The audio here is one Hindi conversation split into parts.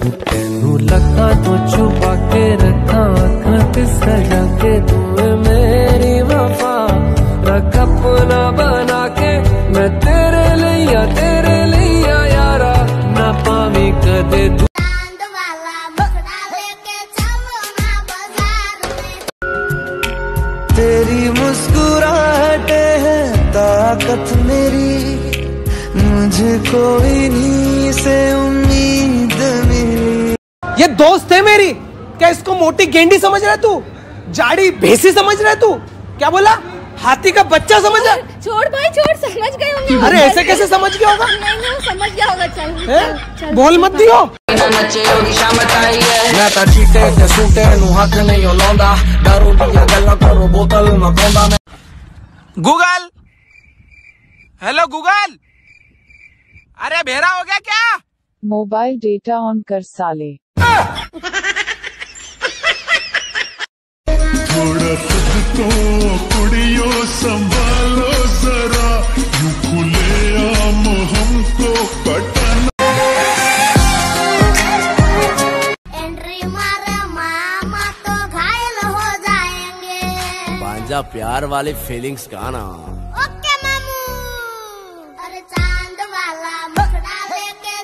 तेनू लखा तो छुपा के रखा अखा सजा के तू मेरी वफा। रख अपना बना के, मैं तेरे लिया तेरे लिया यारा। ना पावी कदे तू। तेरी मुस्कुराहटे है, ताकत मेरी। मुझे कोई नहीं से उम्मीद ये दोस्त है मेरी। क्या इसको मोटी गेंडी समझ रहा है तू? जाड़ी भैंसी समझ रहा है तू? क्या बोला? हाथी का बच्चा समझ रहा है? छोड़ भाई छोड़ समझ गए होंगे अरे ऐसे कैसे समझ गया होगा? नहीं नहीं समझ गया होगा चल हैं? चल बोल मत दियो। तो गूगल? Hello Google? अरे भेरा हो गया क्या? मोबाइल डेटा ऑन कर साले। थोड़ा खुद को कुड़ियो संभालो जरा। यूँ खुले आम हमको पटना। एंट्री मारे मामा तो घायल हो जाएँगे। पांजा प्यार वाली फीलिंग्स का ना। ओके मामू। अरे चाँद वाला मुखड़ा लेके।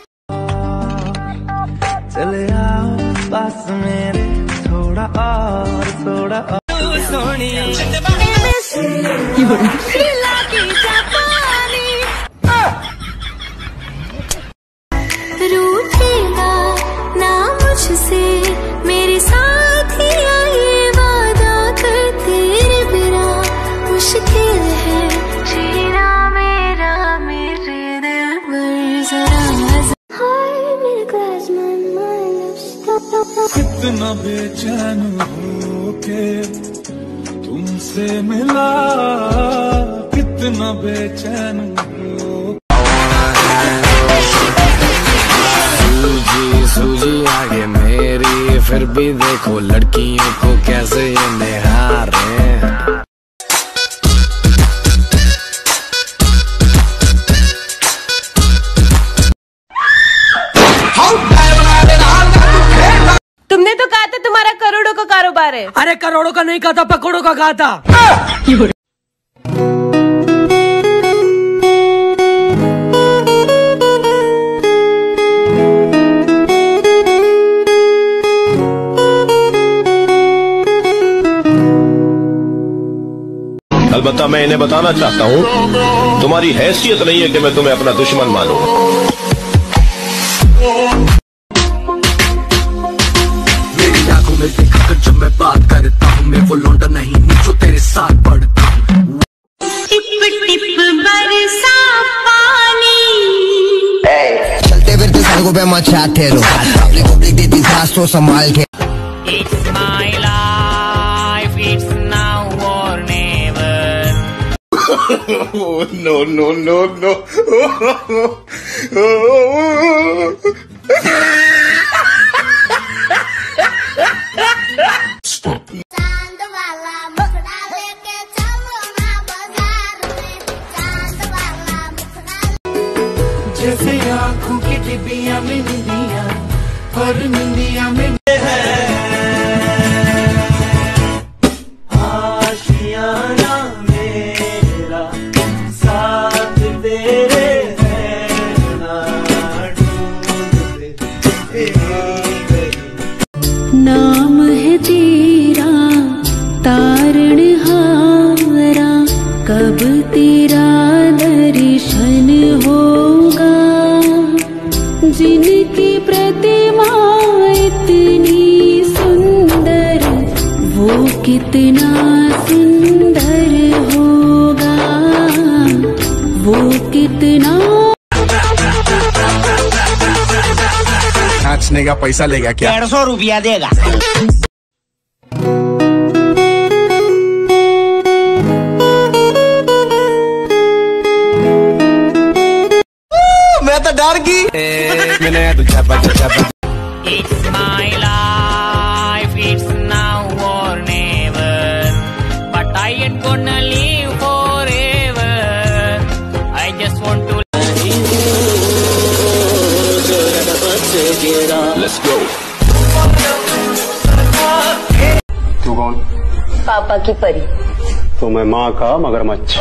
चले आओ पास मेरे थोड़ा और थोड़ा और। रूठेगा ना मुझसे, मेरे साथिया ये वादा कर तेरे बिना। मुश्किल है जीना मेरा कितना बेचैन हो के तुमसे मिला, कितना बेचैन सूजी आगे मेरी, फिर भी देखो लड़कियों को कैसे ये निहार हैं। कारोबार है। अरे करोड़ों का नहीं कहा था पकड़ों का कहा था अलबत्ता मैं इन्हें बताना चाहता हूँ तुम्हारी हैसियत नहीं है कि मैं तुम्हें अपना दुश्मन मानूं। वो लौंडा नहीं जो तेरे साथ पढ़ता हूँ। चलते फिरते सड़कों पे मचा ठेलो पब्लिक पब्लिक देती सांस तो संभाल के। नो नो नो नो चाँद वाला जैसे आँखों की डिबिया में निंदिया पर निंदिया में वो कितना सुंदर होगा वो कितना नाचने का पैसा लेगा क्या? डेढ़ सौ रुपया देगा। मैं तो डर गई। मैंने तुझे पापा की परी। तो मैं माँ का मगरमच्छ।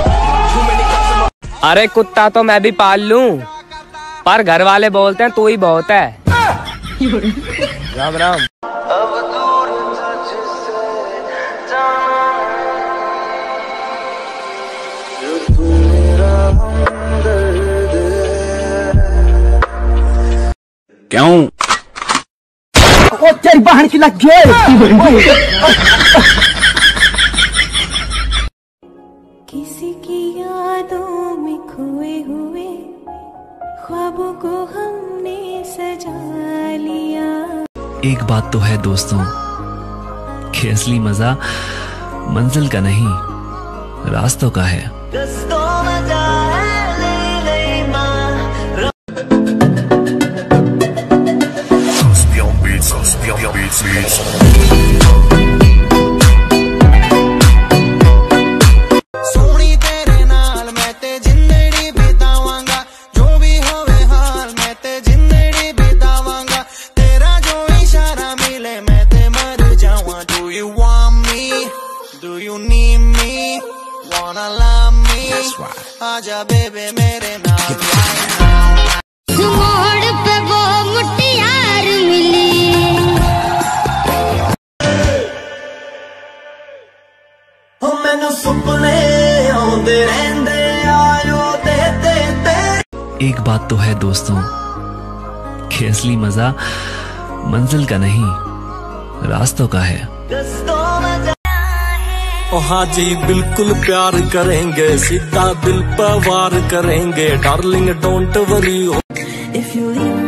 अरे कुत्ता तो मैं भी पाल लूँ। पर घर वाले बोलते हैं तू ही बहुत है। राम राम क्यों? ओ तेरी बहन की लग गई एक बात तो है दोस्तों कि असली मज़ा मंजिल का नहीं रास्तों का है Beats, beats, beats, beats. एक बात तो है दोस्तों कि असली मज़ा मंजिल का नहीं रास्तों का है। ओ हाँ जी बिल्कुल प्यार करेंगे सीधा दिल पर वार करेंगे darling don't worry. If you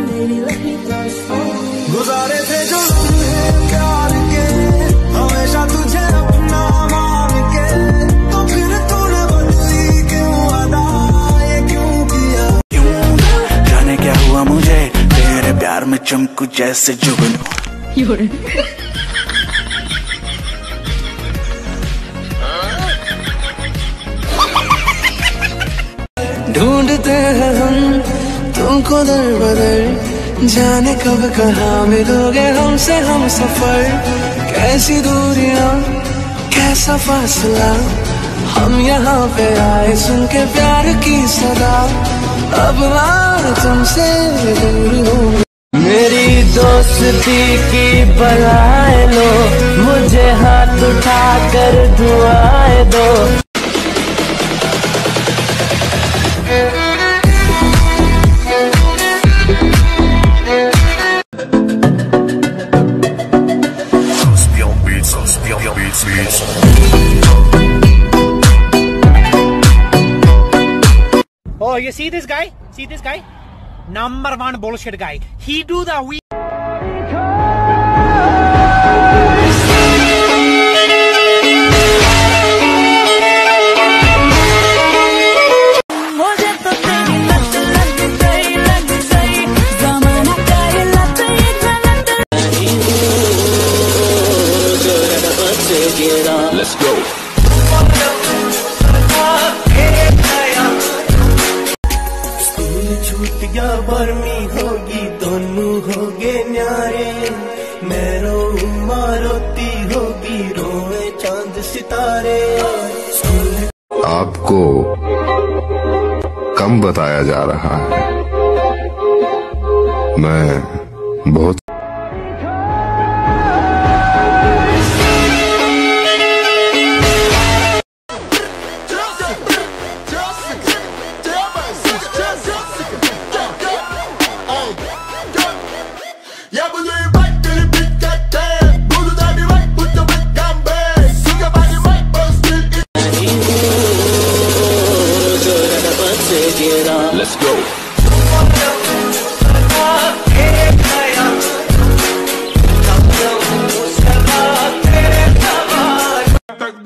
चमकू जैसे जुगनू। ढूंढते हैं हम तुमको दर बदर। जाने कब कहा मिलोगे हमसे हम सफ़र। कैसी दूरियाँ कैसा फासला। हम यहाँ पे आए सुन के प्यार की सदा। अब ना तुमसे दूर हूँ मेरी दोस्ती की बलाए लो मुझे हाथ उठा कर दुआएं दो Oh, you see this guy? See this guy? Number one bullshit guy. He do the we. आपको कम बताया जा रहा है मैं बहुत Let's go. Thank